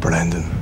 Brandon.